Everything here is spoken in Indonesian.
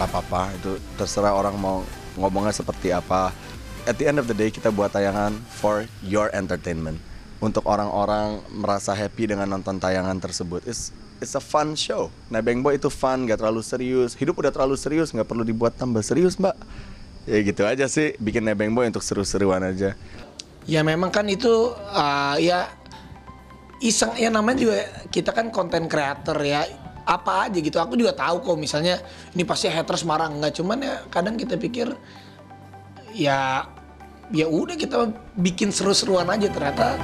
nggak apa-apa. Itu terserah orang mau ngomongnya seperti apa. At the end of the day kita buat tayangan for your entertainment. Untuk orang-orang merasa happy dengan nonton tayangan tersebut. It's it's a fun show. Nebeng Boy itu fun. Gak terlalu serius. Hidup udah terlalu serius. Nggak perlu dibuat tambah serius mbak. Ya gitu aja sih. Bikin Nebeng Boy untuk seru-seruan aja. Ya memang kan itu uh, ya iseng ya namanya juga kita kan konten creator ya apa aja gitu. Aku juga tahu kok misalnya ini pasti haters marah nggak cuman ya kadang kita pikir ya ya udah kita bikin seru-seruan aja. Ternyata